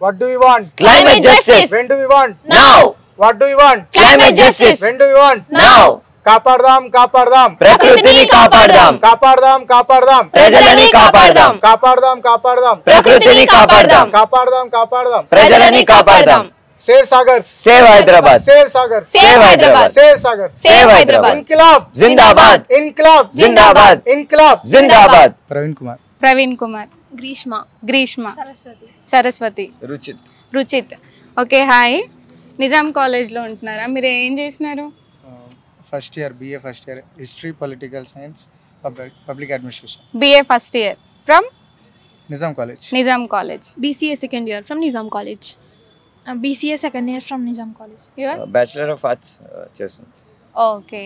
What do we want? Climate justice. When do we want? Now. What do we want? Climate justice. When do we want? Now. కాపాడదాం కాపాడదాం ప్రకృతిని కాపాడదాం కాపాడదాం కాపాడదాం ప్రజలని కాపాడదాం కాపాడదాం కాపాడదాం ప్రకృతిని కాపాడదాం కాపాడదాం కాపాడదాం ప్రజలని కాపాడదాం save Sagar save Hyderabad save Sagar save Hyderabad save Sagar save Hyderabad ఇన్కిలాబ్ జిందాబాద్ ఇన్కిలాబ్ జిందాబాద్ ఇన్కిలాబ్ జిందాబాద్ Praveen Kumar Praveen Kumar. Greeshma. Greeshma. Saraswati. Ruchit. Ruchit. Okay hi. Nizam కాలేజ్లో ఉంటున్నారా? మీరు ఏం చేసినారు first year BA first year history political science public administration BA first year from Nizam college Nizam college BCA second year from Nizam college BCA second year from Nizam college bachelor of arts చేస్తాను okay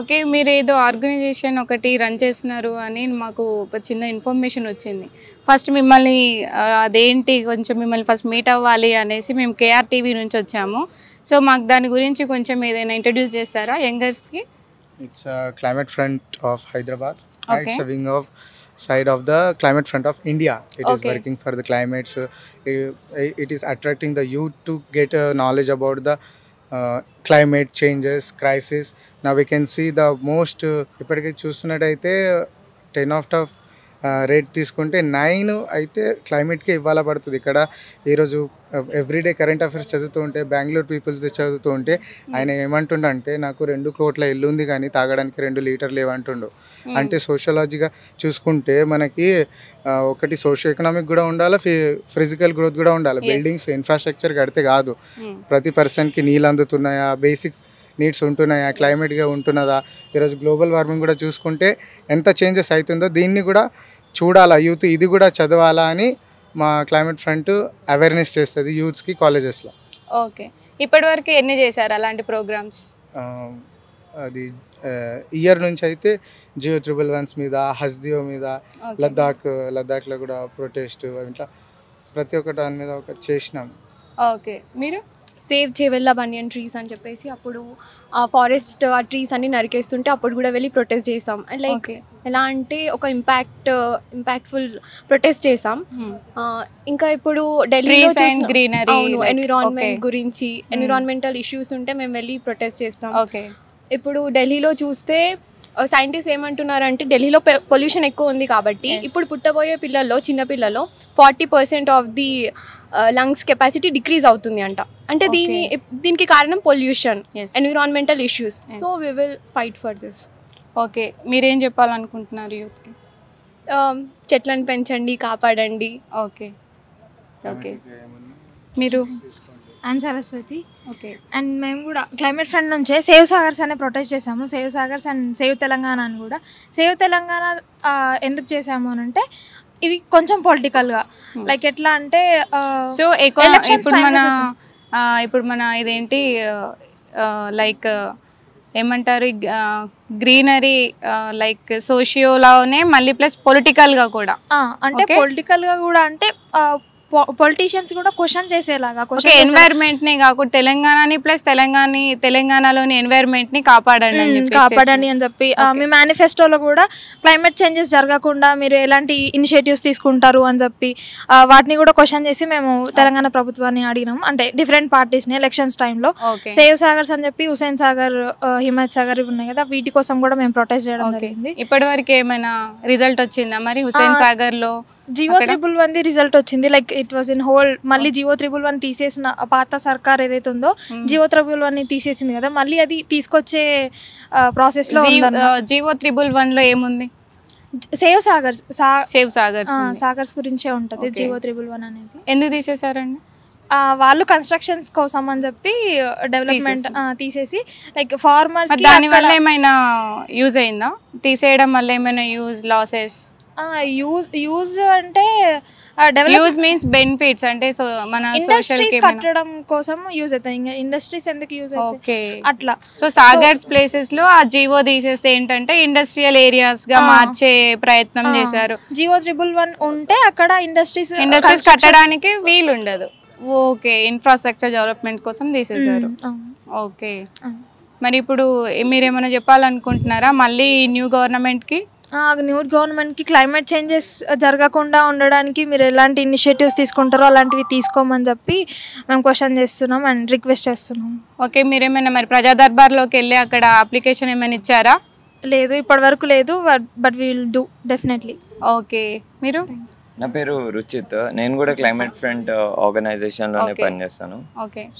okay మీరు ఏదో organisation ఒకటి run చేస్తున్నారు అని మాకు ఒక చిన్న information వచ్చింది. ఫస్ట్ మిమ్మల్ని అదేంటి కొంచెం మిమ్మల్ని ఫస్ట్ మీట్ అవ్వాలి అనేసి మేము కేఆర్టీవీ నుంచి వచ్చాము. సో మాకు దాని గురించి కొంచెం ఏదైనా ఇంట్రడ్యూస్ చేస్తారా యంగర్స్కి? It's climate front of Hyderabad it's wing of side of the climate front of India it is working for the climates it is attracting the youth to get knowledge about the climate changes crisis నా we can see the most ఇప్పటికీ చూస్తున్నట్టయితే ten of tough rate తీసుకుంటే nine అయితే క్లైమేట్కే ఇవ్వాల పడుతుంది. ఇక్కడ ఈరోజు ఎవ్రీడే కరెంట్ అఫైర్స్ చదువుతూ ఉంటే బెంగళూరు పీపుల్స్ చదువుతూ ఉంటే ఆయన ఏమంటుండంటే నాకు రెండు కోట్ల ఇల్లు ఉంది కానీ తాగడానికి రెండు లీటర్లు లేవంటుండు అంటే సోషలాజీగా చూసుకుంటే మనకి ఒకటి సోషో ఎకనామిక్ కూడా ఉండాలి ఫిజికల్ గ్రోత్ కూడా ఉండాలి. బిల్డింగ్స్ ఇన్ఫ్రాస్ట్రక్చర్ కడితే కాదు. ప్రతి పర్సన్కి నీళ్ళు అందుతున్నాయా? Basic needs ఉంటున్నాయా? క్లైమేట్గా ఉంటున్నదా? ఈరోజు గ్లోబల్ వార్మింగ్ కూడా చూసుకుంటే ఎంత చేంజెస్ అవుతుందో దీన్ని కూడా చూడాలా యూత్ ఇది కూడా చదవాలా అని మా క్లైమేట్ ఫ్రంట్ అవేర్నెస్ చేస్తుంది యూత్స్కి కాలేజెస్లో. ఓకే. ఇప్పటివరకు ఎన్ని చేశారు అలాంటి ప్రోగ్రామ్స్? అది ఇయర్ నుంచి అయితే జియో ట్రిబుల్ వన్స్ మీద హస్దియో మీద లద్దాఖ్ లద్దాఖ్లో కూడా ప్రొటెస్ట్ ఇట్లా ప్రతి ఒక్క దాని మీద ఒక చేసినాం. ఓకే. మీరు? సేవ్ చేవెళ్ళ బనియన్ ట్రీస్ అని చెప్పేసి అప్పుడు ఆ ఫారెస్ట్ ఆ ట్రీస్ అన్ని నరికేస్తుంటే అప్పుడు కూడా వెళ్ళి ప్రొటెస్ట్ చేసాం. లైక్ ఎలా అంటే ఒక ఇంపాక్ట్ ఇంపాక్ట్ఫుల్ ప్రొటెస్ట్ చేసాం. ఆ, ఇంకా ఇప్పుడు చూసిన- గ్రీనరీ ఎన్విరాన్మెంట్ గురించి ఎన్విరాన్మెంటల్ ఇష్యూస్ ఉంటే మేము వెళ్ళి ప్రొటెస్ట్ చేస్తాం. ఓకే ఇప్పుడు ఢిల్లీలో చూస్తే సైంటిస్ట్ ఏమంటున్నారంటే ఢిల్లీలో పొల్యూషన్ ఎక్కువ ఉంది కాబట్టి. ఇప్పుడు పుట్టబోయే పిల్లల్లో చిన్న పిల్లల్లో forty percent of the lungs capacity decrease అవుతుంది అంట. అంటే దీని దీనికి కారణం pollution. Environmental issues. So we will fight for this okay మీరేం చెప్పాలనుకుంటున్నారు యూత్కి చెట్లను పెంచండి కాపాడండి. ఓకే ఓకే మీరు? ఐఎమ్ సరస్వతి ఓకే అండ్ మేము కూడా క్లైమేట్ ఫ్రంట్ నుంచే సేవ్ సాగర్స్ అనే ప్రొటెస్ట్ చేసాము save Sagars and save Telangana అని కూడా. సేవ్ తెలంగాణ ఎందుకు చేసాము అని అంటే ఇది కొంచెం పొలిటికల్గా లైక్ ఎట్లా అంటే సో ఎక్కువ ఇప్పుడు మన ఇప్పుడు మన ఇదేంటి లైక్ ఏమంటారు గ్రీనరీ లైక్ సోషియోలోనే మళ్ళీ ప్లస్ పొలిటికల్గా కూడా. అంటే. పొలిటికల్గా కూడా అంటే పొలిటీషియన్స్ కూడా క్వశ్చన్ చేసేలాగా ఎన్వైర్న్మెంట్ని కాకుండా తెలంగాణని ప్లస్ తెలంగాణ తెలంగాణలోని ఎన్వైర్న్మెంట్ని కాపాడండి కాపాడండి అని చెప్పి మీ మేనిఫెస్టోలో కూడా క్లైమేట్ చేంజెస్ జరగకుండా మీరు ఎలాంటి ఇనిషియేటివ్స్ తీసుకుంటారు అని చెప్పి వాటిని కూడా క్వశ్చన్ చేసి మేము తెలంగాణ ప్రభుత్వాన్ని అడిగినాం. అంటే డిఫరెంట్ పార్టీస్ని ఎలక్షన్స్ టైంలో సేవ్ సాగర్స్ అని చెప్పి హుసేన్ సాగర్ హిమాయత్ సాగర్ ఉన్నాయి కదా వీటి కోసం కూడా మేము ప్రొటెస్ట్ చేయడం జరిగింది. ఇప్పటి వరకు ఏమైనా రిజల్ట్ వచ్చిందా మరి? హుసేన్ సాగర్లో GO triple one the result వచ్చింది. Like it was in whole మళ్ళీ జియో త్రిబుల్ వన్ తీసేసిన పాత సర్కార్ ఏదైతే ఉందో జియో త్రిబుల్ వన్ తీసేసింది కదా. మళ్ళీ అది తీసుకొచ్చే ప్రాసెస్లో. జీవో త్రిబుల్ వన్లో ఏముంది? సేవ్ సాగర్స్ సా- సేవ్ సాగర్ సాగర్స్ గురించే ఉంటుంది. జియో త్రిబుల్ వన్ అనేది. ఎందుకు తీసేశారండి? వాళ్ళు కన్స్ట్రక్షన్స్ కోసం అని చెప్పి డెవలప్మెంట్ తీసేసి. లైక్ ఫార్మర్స్ మరి దాని వల్ల ఏమైనా యూజ్ అయిందా? తీసేయడం వల్ల ఏమైనా యూజ్ లాసెస్ యూజ్ యూజ్ అంటే యూజ్ మీన్స్ బెనిఫిట్స్ అంటే సో మన సోషల్ ఇండస్ట్రీస్ కట్టడం కోసం యూజ్ అవుతాయి. ఇంకా ఇండస్ట్రీస్ ఎందుకు యూజ్ ఓకే అట్లా. సో సాగర్స్ ప్లేసెస్లో ఆ జీవో తీసేస్తే ఏంటంటే ఇండస్ట్రియల్ ఏరియాస్గా. మార్చే ప్రయత్నం చేశారు. జియో త్రిబుల్ వన్ ఉంటే అక్కడ ఇండస్ట్రీస్ ఇండస్ట్రీస్ కట్టడానికి వీలు ఉండదు ఓకే ఇన్ఫ్రాస్ట్రక్చర్ డెవలప్మెంట్ కోసం తీసేశారు. ఓకే మరి ఇప్పుడు మీరేమైనా చెప్పాలనుకుంటున్నారా? మళ్ళీ న్యూ గవర్నమెంట్ న్యూ గవర్నమెంట్కి క్లైమేట్ చేంజెస్ జరగకుండా ఉండడానికి మీరు ఎలాంటి ఇనిషియేటివ్స్ తీసుకుంటారో అలాంటివి తీసుకోమని చెప్పి మేము క్వశ్చన్ చేస్తున్నాం అండ్ రిక్వెస్ట్ చేస్తున్నాం. ఓకే మీరేమైనా మరి ప్రజా దర్బార్లోకి వెళ్ళి అక్కడ అప్లికేషన్ ఏమైనా ఇచ్చారా? లేదు ఇప్పటి వరకు లేదు but we will do definitely okay మీరు? నా పేరు రుచిత్. నేను కూడా క్లైమేట్ ఫ్రంట్ ఆర్గనైజేషన్లోనే Okay. పనిచేస్తాను.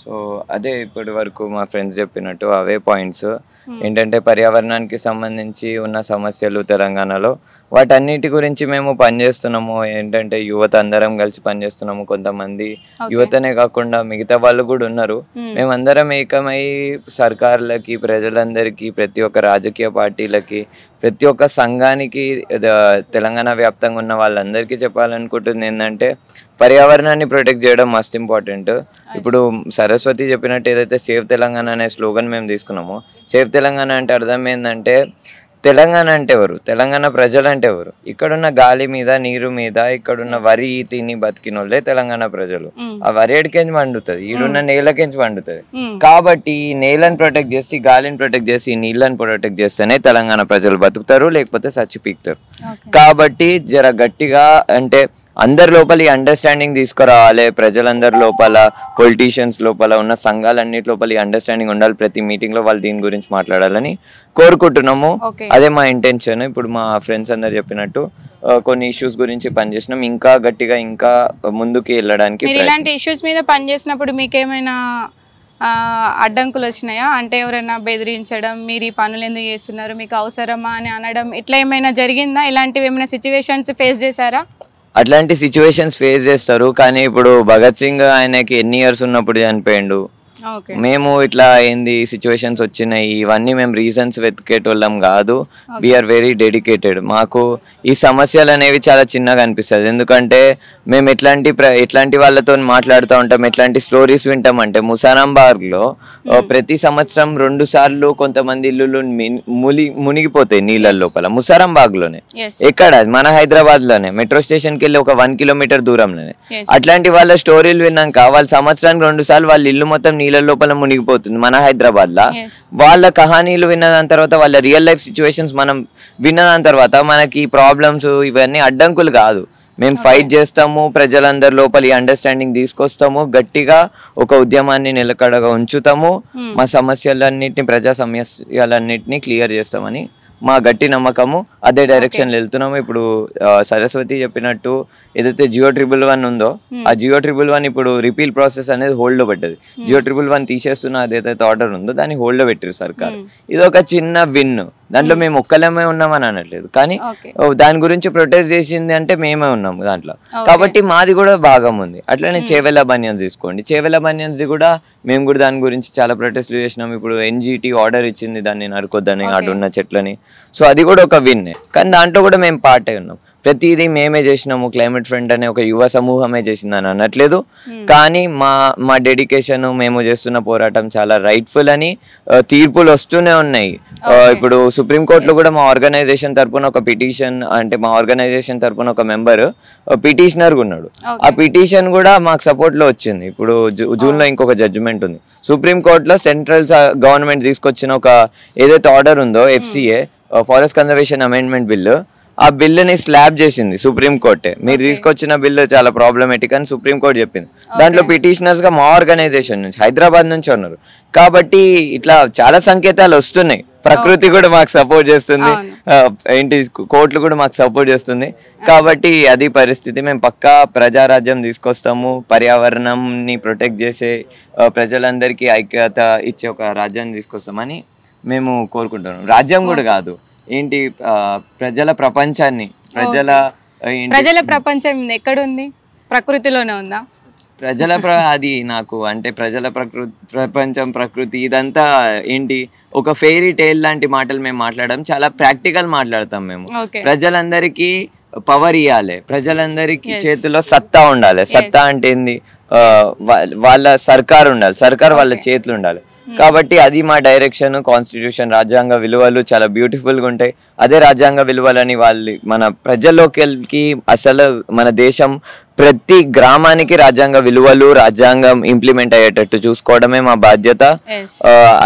సో అదే ఇప్పటి వరకు మా ఫ్రెండ్స్ చెప్పినట్టు అవే పాయింట్స్ ఏంటంటే పర్యావరణానికి సంబంధించి ఉన్న సమస్యలు తెలంగాణలో వాటన్నిటి గురించి మేము పనిచేస్తున్నాము. ఏంటంటే యువత అందరం కలిసి పనిచేస్తున్నాము. కొంతమంది యువతనే కాకుండా మిగతా వాళ్ళు కూడా ఉన్నారు. మేమందరం ఏకమై సర్కార్లకి ప్రజలందరికీ ప్రతి ఒక్క రాజకీయ పార్టీలకి ప్రతి ఒక్క సంఘానికి తెలంగాణ వ్యాప్తంగా ఉన్న వాళ్ళందరికీ చెప్పాలనుకుంటుంది ఏంటంటే పర్యావరణాన్ని ప్రొటెక్ట్ చేయడం మస్ట్ ఇంపార్టెంట్ ఇప్పుడు సరస్వతి చెప్పినట్టు ఏదైతే సేవ్ తెలంగాణ అనే స్లోగన్ మేము తీసుకున్నామో సేవ్ తెలంగాణ అంటే అర్థం ఏంటంటే తెలంగాణ అంటే ఎవరు? తెలంగాణ ప్రజలు అంటే ఎవరు? ఇక్కడున్న గాలి మీద నీరు మీద ఇక్కడున్న వరి తిని బతికిన వాళ్ళే తెలంగాణ ప్రజలు. ఆ వరి ఎడికెంచి పండుతుంది ఈడున్న నేలకెంచి పండుతుంది. కాబట్టి ఈ నేలను ప్రొటెక్ట్ చేసి గాలిని ప్రొటెక్ట్ చేసి ఈ నీళ్ళని ప్రొటెక్ట్ చేస్తేనే తెలంగాణ ప్రజలు బతుకుతారు లేకపోతే చచ్చి పీకుతారు కాబట్టి జర గట్టిగా అంటే అందరి లోపల ఈ అండర్స్టాండింగ్ తీసుకురావాలి. ప్రజలందరి లోపల పొలిటీషియన్స్ లోపల ఉన్న సంఘాలన్నిటి లోపల ఈ అండర్స్టాండింగ్ ఉండాలి. ప్రతి మీటింగ్లో వాళ్ళు దీని గురించి మాట్లాడాలని కోరుకుంటున్నాము. అదే మా ఇంటెన్షన్ ఇప్పుడు మా ఫ్రెండ్స్ అందరు చెప్పినట్టు కొన్ని ఇష్యూస్ గురించి పనిచేసినాం. ఇంకా గట్టిగా ఇంకా ముందుకు వెళ్ళడానికి ఇలాంటి. ఇష్యూస్ మీద పనిచేసినప్పుడు మీకేమైనా ఆ, అడ్డంకులు వచ్చినాయా? అంటే ఎవరైనా బెదిరించడం మీరు ఈ పనులు ఎందుకు చేస్తున్నారు? మీకు అవసరమా అని అనడం ఇట్లా ఏమైనా జరిగిందా? ఇలాంటివి ఏమైనా సిచ్యువేషన్స్ ఫేస్ చేశారా? అట్లాంటి సిచ్యువేషన్స్ ఫేస్ చేస్తారు. కానీ ఇప్పుడు భగత్ సింగ్ ఆయనకి ఎన్ని ఇయర్స్ ఉన్నప్పుడు చనిపోయిండు? మేము ఇట్లా ఏంది సిచ్యువేషన్స్ వచ్చినాయి ఇవన్నీ మేము రీజన్స్ వెతికేటోళ్ళం కాదు. వీఆర్ వెరీ డెడికేటెడ్ మాకు ఈ సమస్యలు అనేవి చాలా చిన్నగా అనిపిస్తుంది. ఎందుకంటే మేము ఎట్లాంటి ప్ర- ఎట్లాంటి వాళ్ళతో మాట్లాడుతూ ఉంటాం ఎట్లాంటి స్టోరీస్ వింటాం అంటే ముసారాంబాగ్లో ఆ, ప్రతి సంవత్సరం రెండు సార్లు కొంతమంది ఇల్లులు మిన్- ములి మునిగిపోతాయి నీళ్ళ లోపల. ముసారాంబాగ్లోనే ఎక్కడ? మన హైదరాబాద్లోనే మెట్రో స్టేషన్కి వెళ్ళి ఒక వన్ కిలోమీటర్ దూరంలోనే. అట్లాంటి వాళ్ళ స్టోరీలు విన్నాక వాళ్ళ సంవత్సరానికి రెండు సార్లు వాళ్ళ ఇల్లు మొత్తం నీళ్ళ లోపల మునిగిపోతుంది. మన హైదరాబాద్ లా. వాళ్ళ కహానీలు విన్న దాని తర్వాత వాళ్ళ రియల్ లైఫ్ సిచ్యువేషన్స్ మనం విన్న దాని తర్వాత మనకి ప్రాబ్లమ్స్ ఇవన్నీ అడ్డంకులు కాదు. మేము ఫైట్ చేస్తాము ప్రజలందరి లోపల ఈ అండర్స్టాండింగ్ తీసుకొస్తాము గట్టిగా ఒక ఉద్యమాన్ని నిలకడగా ఉంచుతాము. మా సమస్యలన్నిటిని ప్రజా సమస్యలన్నిటిని క్లియర్ చేస్తామని మా గట్టి నమ్మకము అదే డైరెక్షన్ వెళ్తున్నాము. ఇప్పుడు సరస్వతి చెప్పినట్టు ఏదైతే జియో ట్రిపుల్ వన్ ఉందో ఆ జియో ట్రిపుల్ వన్ ఇప్పుడు రిపీల్ ప్రాసెస్ అనేది hold లో పడ్డది జియో ట్రిపుల్ వన్ తీసేస్తున్న అదేదైతే ఆర్డర్ ఉందో దాన్ని hold లో పెట్టారు సర్కార్. ఇది ఒక చిన్న విన్ దాంట్లో మేము ఒక్కలమే ఉన్నామని అనట్లేదు. కానీ దాని గురించి ప్రొటెస్ట్ చేసింది అంటే మేమే ఉన్నాము దాంట్లో. కాబట్టి మాది కూడా భాగం ఉంది. అట్లనే చేవెల బనియన్స్ తీసుకోండి. చేవెల బనియన్స్ కూడా మేము కూడా దాని గురించి చాలా ప్రొటెస్ట్లు చేసినాం. ఇప్పుడు ఎన్జిటి ఆర్డర్ ఇచ్చింది దాన్ని నరుకొద్దని అటున్న చెట్లని. సో అది కూడా ఒక విన్ కానీ దాంట్లో కూడా మేము పార్ట్ అయి ఉన్నాం. ప్రతిదీ మేమే చేసినాము క్లైమేట్ ఫ్రెండ్ అనే ఒక యువ సమూహమే చేసిందని అనట్లేదు. కానీ మా మా డెడికేషన్ మేము చేస్తున్న పోరాటం చాలా రైట్ఫుల్ అని తీర్పులు వస్తూనే ఉన్నాయి. ఇప్పుడు సుప్రీం కోర్టులో కూడా మా ఆర్గనైజేషన్ తరపున ఒక పిటిషన్ అంటే మా ఆర్గనైజేషన్ తరపున ఒక మెంబర్ పిటిషనర్ ఉన్నాడు. ఆ పిటిషన్ కూడా మాకు సపోర్ట్లో వచ్చింది. ఇప్పుడు జూ- జూన్లో ఇంకొక జడ్జిమెంట్ ఉంది. సుప్రీం కోర్టులో సెంట్రల్ గవర్నమెంట్ తీసుకొచ్చిన ఒక ఏదైతే ఆర్డర్ ఉందో FCA forest conservation amendment bill ఆ బిల్లుని స్లాబ్ చేసింది సుప్రీం కోర్టే. మీరు తీసుకొచ్చిన బిల్లు చాలా ప్రాబ్లమేటిక్ అని సుప్రీం కోర్ట్ చెప్పింది. దాంట్లో పిటిషనర్స్గా మా ఆర్గనైజేషన్ నుంచి హైదరాబాద్ నుంచి ఉన్నారు. కాబట్టి ఇట్లా చాలా సంకేతాలు వస్తున్నాయి. ప్రకృతి కూడా మాకు సపోర్ట్ చేస్తుంది. ఏంటి కోర్టులు కూడా మాకు సపోర్ట్ చేస్తుంది. కాబట్టి అది పరిస్థితి మేము పక్కా ప్రజారాజ్యం తీసుకొస్తాము. పర్యావరణంని ప్రొటెక్ట్ చేసే ప్రజలందరికీ ఐక్యత ఇచ్చే ఒక రాజ్యాన్ని తీసుకొస్తామని మేము కోరుకుంటున్నాం. రాజ్యం కూడా కాదు. ఏంటి ప్రజల ప్రపంచాన్ని ప్రజల ప్రజల ప్రపంచం ఎక్కడుంది? ప్రకృతిలోనే ఉందా? ప్రజల ప్ర అది నాకు అంటే ప్రజల ప్రకృతి ప్రపంచం ప్రకృతి ఇదంతా ఏంటి ఒక ఫెయిరీ టైల్ లాంటి మాటలు మేము మాట్లాడడం చాలా ప్రాక్టికల్ మాట్లాడతాం మేము. ప్రజలందరికీ పవర్ ఇవ్వాలి ప్రజలందరికీ చేతిలో సత్తా ఉండాలి. సత్తా అంటే ఏంది? వాళ్ళ సర్కార్ ఉండాలి. సర్కార్ వాళ్ళ చేతులు ఉండాలి. కాబట్టి అది మా డైరెక్షన్ కాన్స్టిట్యూషన్ రాజ్యాంగ విలువలు చాలా బ్యూటిఫుల్గా ఉంటాయి. అదే రాజ్యాంగ విలువలని వాళ్ళు మన ప్రజల్లోకి అసలు మన దేశం ప్రతి గ్రామానికి రాజ్యాంగ విలువలు రాజ్యాంగం ఇంప్లిమెంట్ అయ్యేటట్టు చూసుకోవడమే మా బాధ్యత.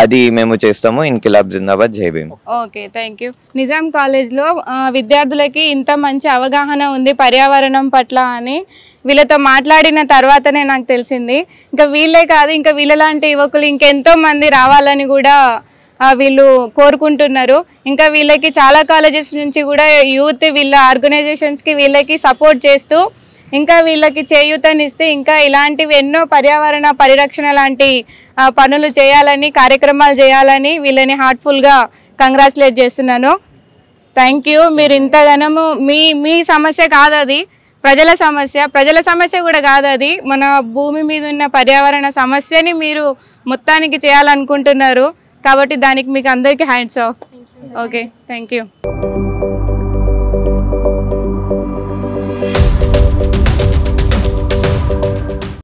అది మేము చేస్తాము. ఇన్కిలాబ్ జిందాబాద్. జై Bhim. Okay thank you Nizam కాలేజ్లో విద్యార్థులకి ఇంత మంచి అవగాహన ఉంది పర్యావరణం పట్ల అని. వీళ్ళతో మాట్లాడిన తర్వాతనే నాకు తెలిసింది. ఇంకా వీళ్ళే కాదు ఇంకా వీళ్ళలాంటి యువకులు ఇంకెంతో మంది రావాలని కూడా వీళ్ళు కోరుకుంటున్నారు. ఇంకా వీళ్ళకి చాలా కాలేజెస్ నుంచి కూడా యూత్ వీళ్ళ ఆర్గనైజేషన్స్కి వీళ్ళకి సపోర్ట్ చేస్తూ ఇంకా వీళ్ళకి చేయూతనిస్తే ఇంకా ఇలాంటివి ఎన్నో పర్యావరణ పరిరక్షణ లాంటి పనులు చేయాలని కార్యక్రమాలు చేయాలని వీళ్ళని హార్ట్ఫుల్గా కంగ్రాచులేట్ చేస్తున్నాను. థ్యాంక్ యూ మీరు ఇంతగానము మీ మీ సమస్య కాదు అది ప్రజల సమస్య ప్రజల సమస్య కూడా కాదు అది. మన భూమి మీద ఉన్న పర్యావరణ సమస్యని మీరు మొత్తానికి చేయాలనుకుంటున్నారు. కాబట్టి దానికి మీకు అందరికీ hands off okay thank you